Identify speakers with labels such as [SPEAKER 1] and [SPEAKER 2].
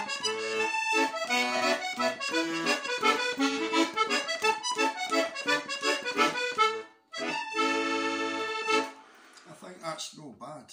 [SPEAKER 1] I think that's no bad.